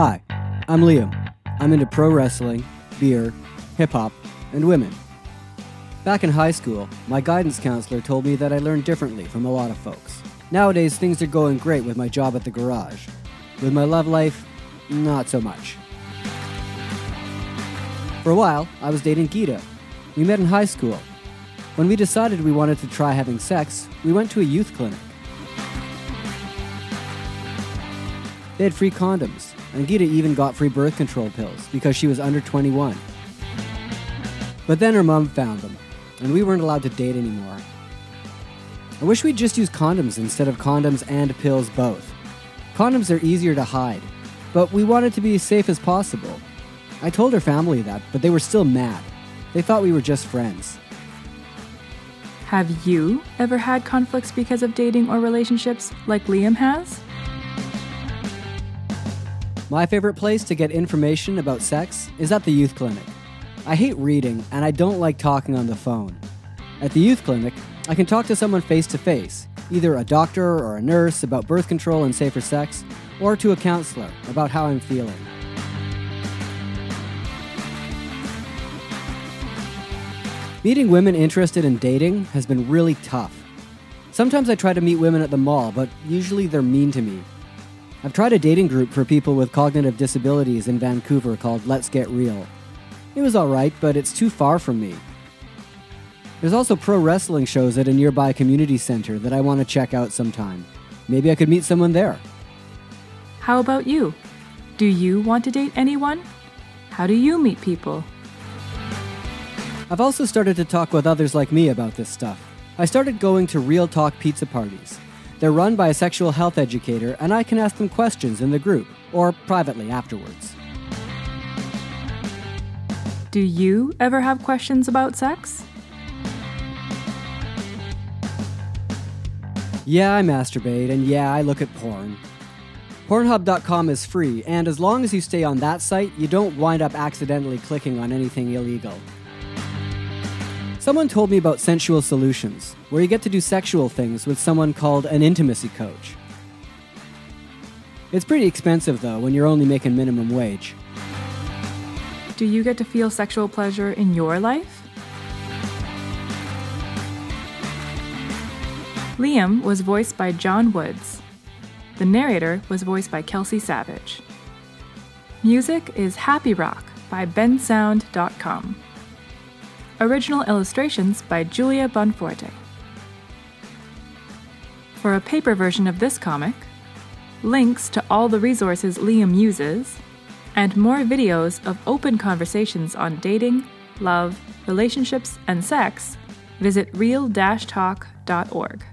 Hi, I'm Liam. I'm into pro wrestling, beer, hip hop, and women. Back in high school, my guidance counselor told me that I learned differently from a lot of folks. Nowadays, things are going great with my job at the garage. With my love life, not so much. For a while, I was dating Gita. We met in high school. When we decided we wanted to try having sex, we went to a youth clinic. They had free condoms, and Gita even got free birth control pills because she was under 21. But then her mom found them, and we weren't allowed to date anymore. I wish we'd just use condoms instead of condoms and pills both. Condoms are easier to hide, but we wanted to be as safe as possible. I told her family that, but they were still mad. They thought we were just friends. Have you ever had conflicts because of dating or relationships like Liam has? My favorite place to get information about sex is at the youth clinic. I hate reading and I don't like talking on the phone. At the youth clinic, I can talk to someone face to face, either a doctor or a nurse about birth control and safer sex, or to a counselor about how I'm feeling. Meeting women interested in dating has been really tough. Sometimes I try to meet women at the mall, but usually they're mean to me. I've tried a dating group for people with cognitive disabilities in Vancouver called Let's Get Real. It was alright, but it's too far from me. There's also pro wrestling shows at a nearby community center that I want to check out sometime. Maybe I could meet someone there. How about you? Do you want to date anyone? How do you meet people? I've also started to talk with others like me about this stuff. I started going to Real Talk pizza parties. They're run by a sexual health educator, and I can ask them questions in the group or privately afterwards. Do you ever have questions about sex? Yeah, I masturbate, and yeah, I look at porn. Pornhub.com is free, and as long as you stay on that site, you don't wind up accidentally clicking on anything illegal. Someone told me about Sensual Solutions, where you get to do sexual things with someone called an intimacy coach. It's pretty expensive though when you're only making minimum wage. Do you get to feel sexual pleasure in your life? Liam was voiced by John Woods. The narrator was voiced by Kelsey Savage. Music is Happy Rock by bensound.com. Original illustrations by Julia Bonforte. For a paper version of this comic, links to all the resources Liam uses, and more videos of open conversations on dating, love, relationships, and sex, visit real-talk.org.